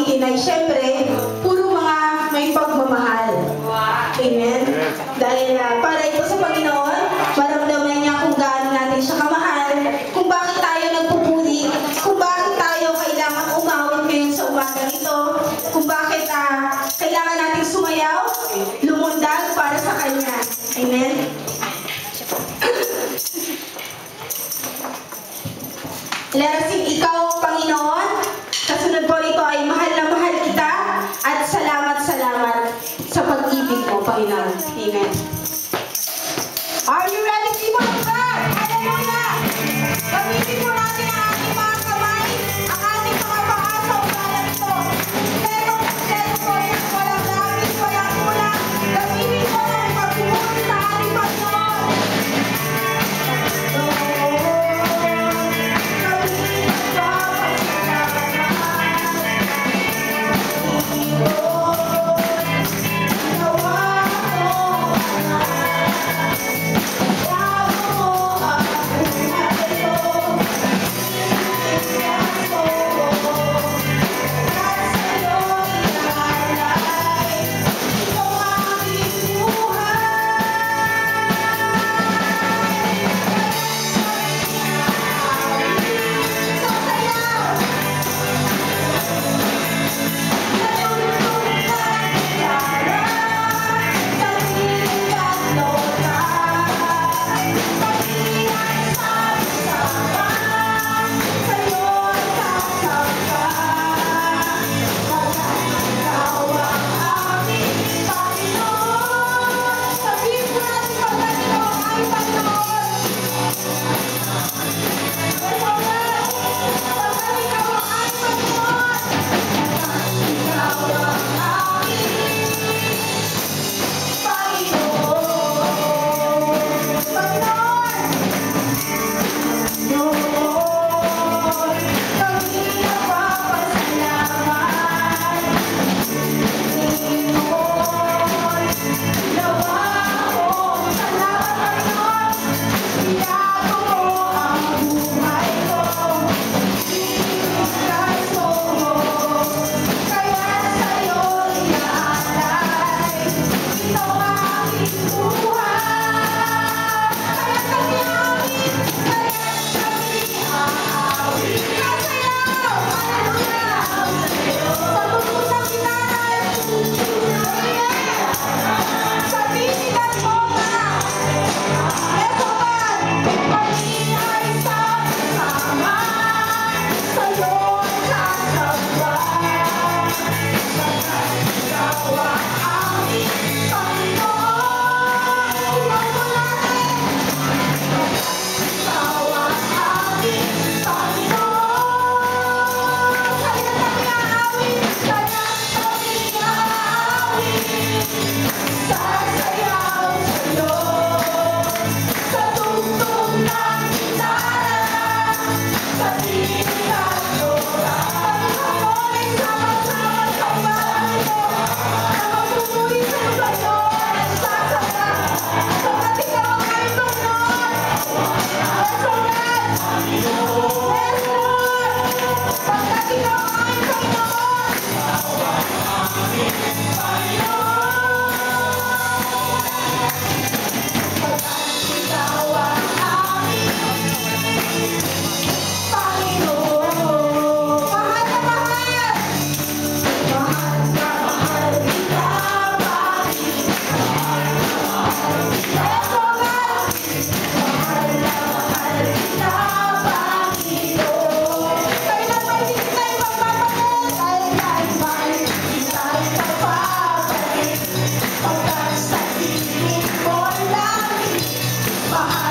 pamamagitin ay syempre, puro mga may pagmamahal. Amen? Dahil ah, para ito sa Panginoon, maramdaman niya kung gaano natin siya kamahal, kung bakit tayo nagpupuri, kung bakit tayo kailangan umawit ngayon sa umaga ito, kung bakit ah, kailangan natin sumayaw, lumundag para sa Kanya. Amen? Lerasing ikaw, Panginoon, kasunod po nito ay mahal na mahal kita at salamat, salamat sa pag-ibig mo, Panginoon. Amen. 아